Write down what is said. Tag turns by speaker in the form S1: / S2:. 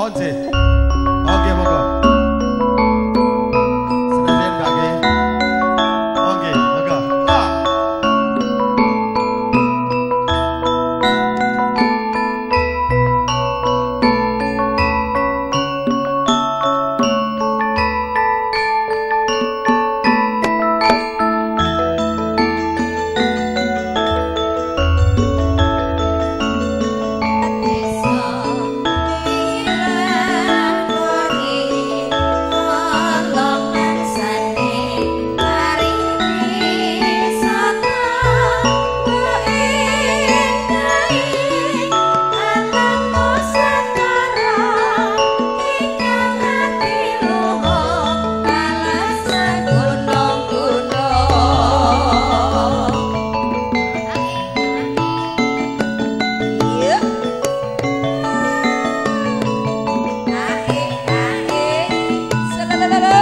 S1: Pode.
S2: la la la.